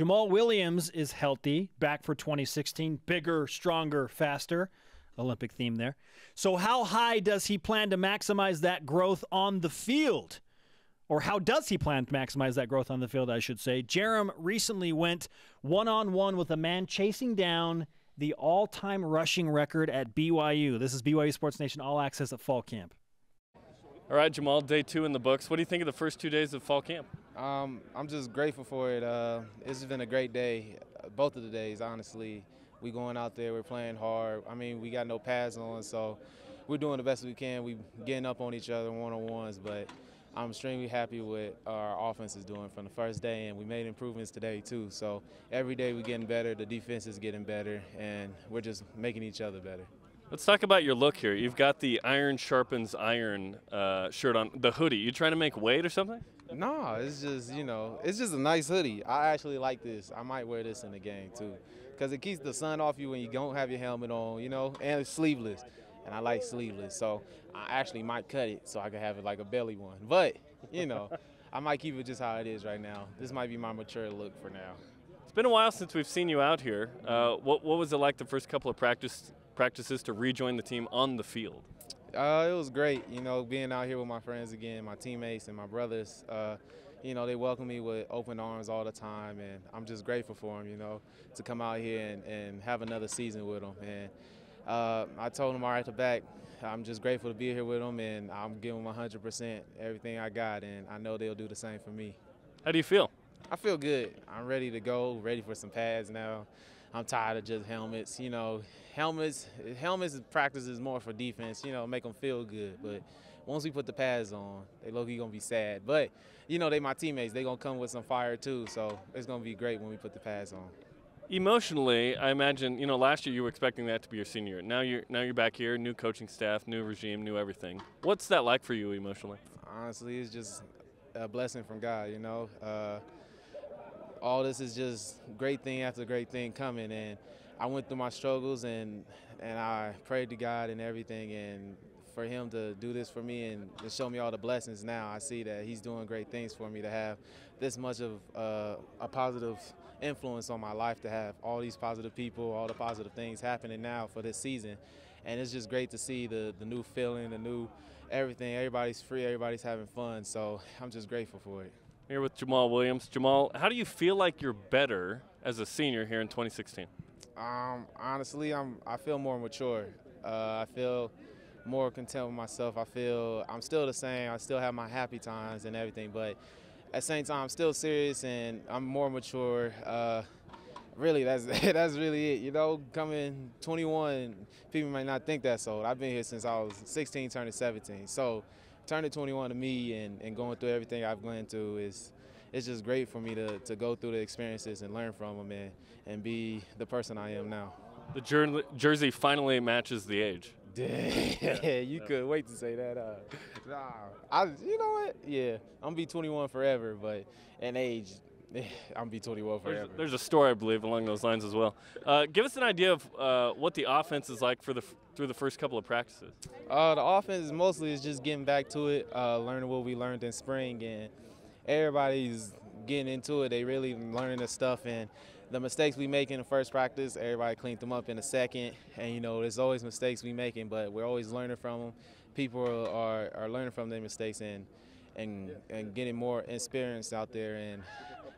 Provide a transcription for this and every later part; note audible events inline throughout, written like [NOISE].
Jamaal Williams is healthy, back for 2016, bigger, stronger, faster. Olympic theme there. So, how high does he plan to maximize that growth on the field? Or how does he plan to maximize that growth on the field, I should say? Jarom recently went one on one with a man chasing down the all time rushing record at BYU. This is BYU Sports Nation All Access at Fall Camp. All right, Jamaal, day two in the books. What do you think of the first two days of fall camp? Um, I'm just grateful for it. Uh, it's been a great day, both of the days, honestly. We going out there, we're playing hard. I mean, we got no pads on, so we're doing the best we can. We getting up on each other one on ones, but I'm extremely happy with our offense is doing from the first day, and we made improvements today too. So every day we're getting better. The defense is getting better, and we're just making each other better. Let's talk about your look here. You've got the iron sharpens iron uh, shirt on, the hoodie. You trying to make weight or something? No, it's just you know, it's just a nice hoodie. I actually like this. I might wear this in the game too, because it keeps the sun off you when you don't have your helmet on, you know, and it's sleeveless. And I like sleeveless, so I actually might cut it so I can have it like a belly one. But you know, [LAUGHS] I might keep it just how it is right now. This might be my mature look for now. It's been a while since we've seen you out here. Uh, what, what was it like the first couple of practice practices to rejoin the team on the field? Uh, it was great, you know, being out here with my friends again, my teammates and my brothers. Uh, you know, they welcome me with open arms all the time, and I'm just grateful for them, you know, to come out here and, and have another season with them. And uh, I told them right at the back, I'm just grateful to be here with them, and I'm giving them 100% everything I got, and I know they'll do the same for me. How do you feel? I feel good. I'm ready to go, ready for some pads now. I'm tired of just helmets. You know, helmets helmets practice is more for defense. You know, make them feel good. But once we put the pads on, they low key gonna be sad. But you know, they my teammates. They gonna come with some fire too. So it's gonna be great when we put the pads on. Emotionally, I imagine you know last year you were expecting that to be your senior. Now you're now you're back here, new coaching staff, new regime, new everything. What's that like for you emotionally? Honestly, it's just a blessing from God. You know. Uh, all this is just great thing after great thing coming. And I went through my struggles and and I prayed to God and everything. And for Him to do this for me and to show me all the blessings now, I see that He's doing great things for me to have this much of uh, a positive influence on my life, to have all these positive people, all the positive things happening now for this season. And it's just great to see the, the new feeling, the new everything. Everybody's free, everybody's having fun. So I'm just grateful for it here with Jamaal Williams. Jamaal, how do you feel like you're better as a senior here in 2016? Um, honestly, I'm. I feel more mature. Uh, I feel more content with myself. I feel I'm still the same. I still have my happy times and everything, but at the same time, I'm still serious and I'm more mature. Uh, really, that's [LAUGHS] that's really it. You know, coming 21, people might not think that's old. I've been here since I was 16, turning 17. So turning 21 to me and, and going through everything I've gone through is it's just great for me to, to go through the experiences and learn from them and, and be the person I am now. The jer- jersey finally matches the age. Yeah, [LAUGHS] you could wait to say that. Uh, nah, I, you know what? Yeah, I'm gonna be 21 forever, but in age, I'm gonna be 21 forever. There's, there's, a story I believe along those lines as well. Uh, give us an idea of uh, what the offense is like for the through the first couple of practices. Uh, the offense mostly is just getting back to it, uh, learning what we learned in spring, and everybody's getting into it. They really learning the stuff and the mistakes we make in the first practice, everybody cleaned them up in the second. And you know, there's always mistakes we making, but we're always learning from them. People are, are learning from their mistakes and and and getting more experience out there and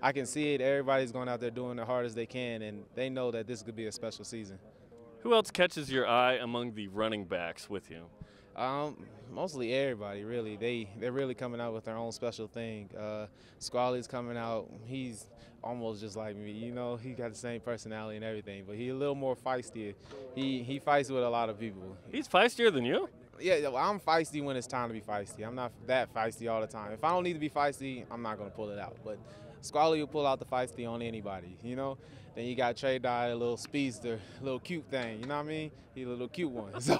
I can see it. Everybody's going out there doing the hardest they can, and they know that this could be a special season. Who else catches your eye among the running backs with you? Um, mostly everybody, really. They they're really coming out with their own special thing. Uh, Squally's coming out. He's almost just like me. You know, he got the same personality and everything, but he's a little more feisty. He he fights with a lot of people. He's feistier than you. Yeah, I'm feisty when it's time to be feisty. I'm not that feisty all the time. If I don't need to be feisty, I'm not gonna pull it out. But Squally will pull out the feisty on anybody, you know. Then you got Trey Dye, a little speedster, a little cute thing, you know what I mean? He's a little cute one. So,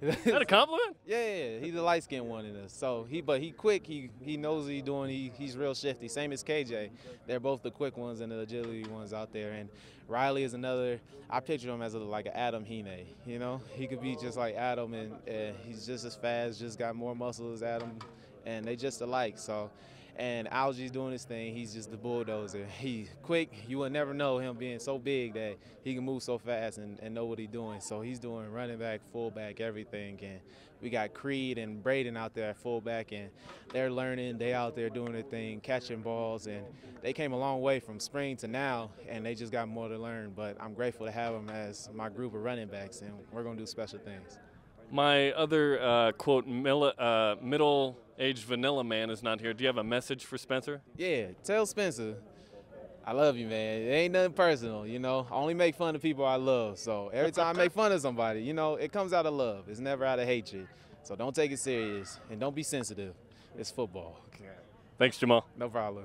Is [LAUGHS] that a compliment? [LAUGHS] Yeah, yeah, he's a light skinned one in this. So he, but he quick. He he knows what he's doing. He he's real shifty. Same as KJ. They're both the quick ones and the agility ones out there. And Riley is another. I picture him as a, like an Adam Hine. You know, he could be just like Adam, and uh, he's just as fast. Just got more muscles as Adam, and they just alike. So And Algie's doing his thing. He's just the bulldozer. [LAUGHS] He's quick. You would never know him being so big that he can move so fast and, and know what he's doing. So he's doing running back, fullback, everything. And we got Creed and Braden out there at fullback, and they're learning. They out there doing their thing, catching balls, and they came a long way from spring to now, and they just got more to learn. But I'm grateful to have them as my group of running backs, and we're to do special things. My other uh, quote, uh, middle aged vanilla man is not here. Do you have a message for Spencer? Yeah, tell Spencer. I love you, man. It ain't nothing personal, you know. I only make fun of people I love. So every time I make fun of somebody, you know, it comes out of love. It's never out of hatred. So don't take it serious and don't be sensitive. It's football. Thanks, Jamaal. No problem.